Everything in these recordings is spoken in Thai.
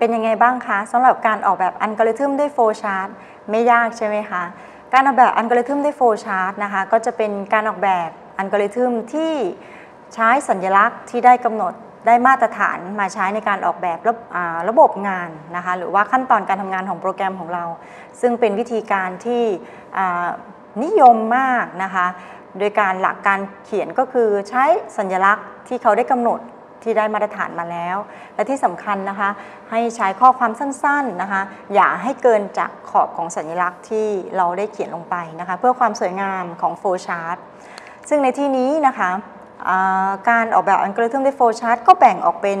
เป็นยังไงบ้างคะสำหรับการออกแบบอัลกอริทึมด้วยโฟชาร์ตไม่ยากใช่ไหมคะ การออกแบบอัลกอริทึมด้วยโฟชาร์ตนะคะก็จะเป็นการออกแบบอัลกอริทึมที่ใช้สัญลักษณ์ที่ได้กำหนดได้มาตรฐานมาใช้ในการออกแบบระระบบงานนะคะหรือว่าขั้นตอนการทำงานของโปรแกรมของเรา ซึ่งเป็นวิธีการที่นิยมมากนะคะ โดยการหลักการเขียนก็คือใช้สัญลักษณ์ที่เขาได้กำหนด ที่ได้มาตรฐานมาแล้ว และที่สำคัญนะคะ ให้ใช้ข้อความสั้นๆนะคะ อย่าให้เกินจากขอบของสัญลักษณ์ที่เราได้เขียนลงไปนะคะ เพื่อความสวยงามของโฟชาร์ตซึ่งในที่นี้นะคะการออกแบบอัลกอริทึมด้วยโฟชาร์ตก็แบ่งออกเป็น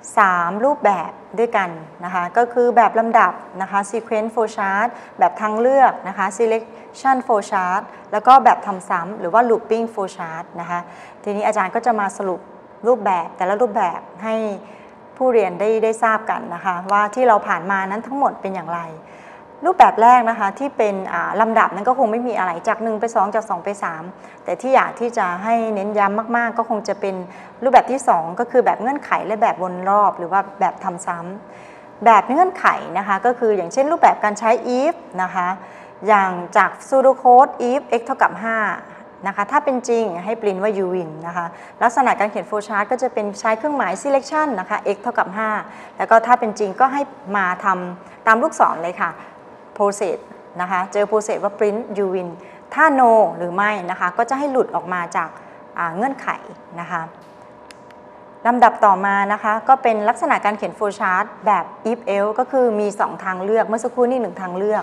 3 รูปแบบด้วยกันนะคะ ก็คือแบบลำดับนะคะ sequence flow chart แบบทางเลือกนะคะ selection flow chart แล้วก็แบบทำซ้ำหรือว่า looping flow chart นะคะ ทีนี้อาจารย์ก็จะมาสรุป รูปแบบแต่ละรูปแบบให้ผู้เรียนได้ได้ทราบกันนะคะว่าที่เราผ่านมานั้นทั้งหมดเป็นอย่างไร รูปแบบแรกนะคะที่เป็นลำดับนั้นก็คงไม่มีอะไรจาก 1 ไป 2 จาก 2 ไป 3 แต่ที่อยากที่จะให้เน้นย้ำมาก ๆ ก็คงจะเป็นรูปแบบที่ 2 ก็คือแบบเงื่อนไขและแบบวนรอบ หรือว่าแบบทำซ้ำแบบเงื่อนไขนะคะก็คืออย่างเช่นรูปแบบการใช้ if นะคะอย่างจาก pseudocode if x เท่ากับ 5 นะคะถ้าเป็นจริงให้ปริ้นว่า u win นะคะลักษณะการเขียน flow chart ก็จะเป็นใช้เครื่องหมาย selection นะคะ x เท่ากับ 5 แล้วก็ถ้าเป็นจริงก็ให้มาทำตามลูกศรเลยค่ะ process นะคะเจอ process ว่า print u win ถ้า no หรือไม่นะคะก็จะให้หลุดออกมาจากเงื่อนไขนะคะลำดับต่อมานะคะก็เป็นลักษณะการเขียน flow chart แบบ if else ก็คือมี 2 ทางเลือกเมื่อสักครู่นี้1ทางเลือก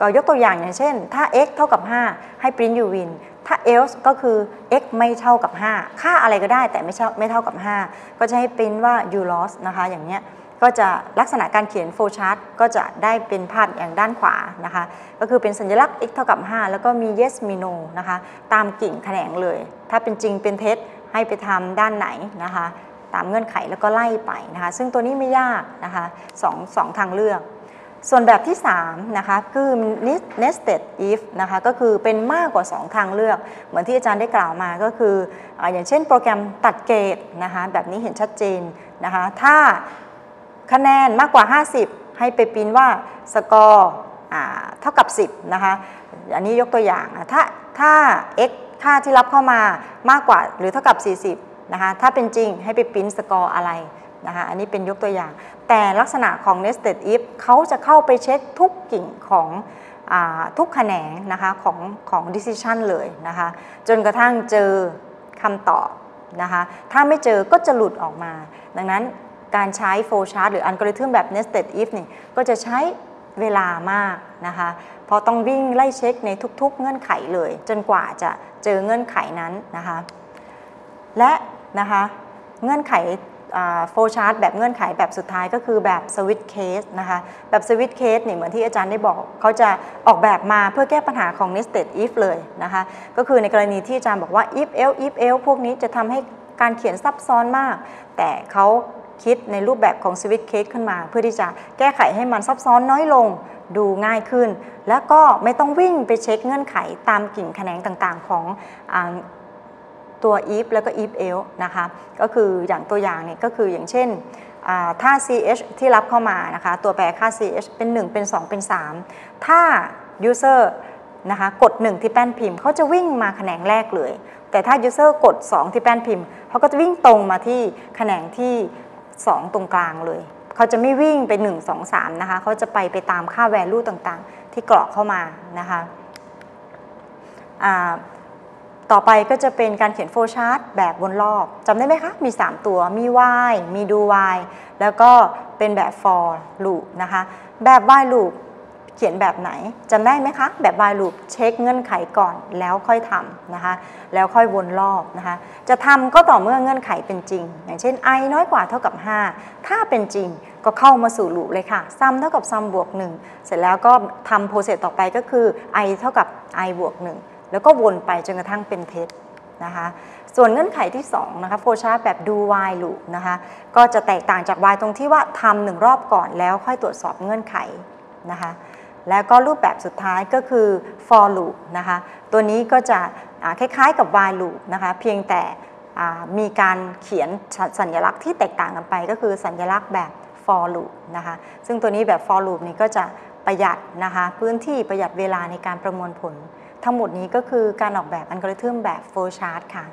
ก็ยกตัวอย่างอย่างเช่น ถ้า x เท่ากับ 5 ให้ print u win ถ้า else ก็คือ x ไม่เท่ากับ 5 ค่าอะไรก็ได้แต่ไม่เท่าไม่เท่ากับ 5 ก็จะให้ปริ้นว่า you lost นะคะ อย่างเนี้ยก็จะลักษณะการเขียน flow chart ก็จะได้เป็นภาพอย่างด้านขวานะคะ ก็คือเป็นสัญลักษณ์ x เท่ากับ 5 แล้วก็มี yes มี no นะคะ ตามกิ่งแขนงเลย ถ้าเป็นจริงเป็นเท็จให้ไปทำด้านไหนนะคะ ตามเงื่อนไขแล้วก็ไล่ไปนะคะ ซึ่งตัวนี้ไม่ยากนะคะสองสองทางเลือก ส่วนแบบที่3นะคะคือ nested if นะคะก็คือเป็นมากกว่า 2 ทางเลือก เหมือนที่อาจารย์ได้กล่าวมาก็คือออย่างเช่นโปรแกรมตัดเกรดนะคะแบบนี้เห็นชัดเจนนะคะถ้าคะแนนมากกว่า 50 ให้ไปพิมพ์ว่าสกอร์เท่ากับ 10นะคะอันนี้ยกตัวอย่างถ้าถ้า x ค่าที่รับเข้ามามากกว่าหรือเท่ากับ 40นะคะถ้าเป็นจริงให้ไปพิมพ์สกอร์อะไรนะคะอันนี้เป็นยกตัวอย่าง แต่ลักษณะของ nested if เขาจะเข้าไปเช็คทุกกิ่งของอทุกแขนงนะคะของของ decision เลยนะคะจนกระทั่งเจอคำตอบนะคะถ้าไม่เจอก็จะหลุดออกมา ดังนั้นการใช้ flow chart หรืออัลกอริทึมแบบ nested if นี่ก็จะใช้เวลามากนะคะเพราะต้องวิ่งไล่เช็คในทุกๆ เงื่อนไขเลย จนกว่าจะเจอเงื่อนไขนั้นนะคะและนะคะเงื่อนไข โฟล์ชาร์ตแบบเงื่อนไขแบบสุดท้ายก็คือแบบสวิตเคสนะคะแบบสวิตเคสเนี่ยเหมือนที่อาจารย์ได้บอกเขาจะออกแบบมาเพื่อแก้ปัญหาของ nested if เลยนะคะก็คือในกรณีที่อาจารย์บอกว่า if else if else พวกนี้จะทำให้การเขียนซับซ้อนมาก แต่เขาคิดในรูปแบบของสวิตเคสขึ้นมา เพื่อที่จะแก้ไขให้มันซับซ้อนน้อยลงดูง่ายขึ้น แล้วก็ไม่ต้องวิ่งไปเช็คเงื่อนไขตามกิ่งแขนงต่างๆ ของ ตัว if แล้วก็ if else นะคะก็คืออย่างตัวอย่างเนี่ยก็คืออย่างเช่นถ้า ch ที่รับเข้ามานะคะตัวแปรค่า ch เป็น 1 เป็น 2 เป็น 3 ถ้า user นะคะกด 1 ที่แป้นพิมพ์เขาจะวิ่งมาแขนงแรกเลย แต่ถ้า user กด 2 ที่แป้นพิมพ์เขาก็จะวิ่งตรงมาที่แขนงที่ 2 ตรงกลางเลยเขาจะไม่วิ่งไป 1 2 3นะคะเขาจะไปไปตามค่า value ต่างๆ ที่กรอกเข้ามานะคะ ต่อไปก็จะเป็นการเขียนโฟชาร์ตแบบวนรอบจำได้ไหมคะ มี 3 ตัว มี while มี do while แล้วก็เป็นแบบ for loop นะคะ แบบ while loop เขียนแบบไหนจำได้ไหมคะ แบบ while loop เช็คเงื่อนไขก่อนแล้วค่อยทำนะคะ แล้วค่อยวนรอบนะคะ จะทำก็ต่อเมื่อเงื่อนไขเป็นจริง อย่างเช่น i น้อยกว่าเท่ากับ 5 ถ้าเป็นจริงก็เข้ามาสู่ลูปเลยค่ะ sum เท่ากับ sum บวก 1 เสร็จแล้วก็ทำโปรเซสต่อไปก็คือ i เท่ากับ i บวก 1 แล้วก็วนไปจนกระทั่งเป็นเท็จนะคะส่วนเงื่อนไขที่2นะคะโฟชาร์แบบ do while loop นะคะก็จะแตกต่างจาก while ตรงที่ว่าทำหนึ่งรอบก่อนแล้วค่อยตรวจสอบเงื่อนไขนะคะแล้วก็รูปแบบสุดท้ายก็คือ for loop นะคะตัวนี้ก็จะคล้ายๆกับ while loop นะคะเพียงแต่มีการเขียนสัญลักษณ์ที่แตกต่างกันไป ก็คือสัญลักษณ์แบบ for loop นะคะซึ่งตัวนี้แบบ for loop นี้ก็จะประหยัดนะคะพื้นที่ประหยัดเวลาในการประมวลผล ทั้งหมดนี้ก็คือการออกแบบอัลกอริทึมแบบ flow chart ค่ะ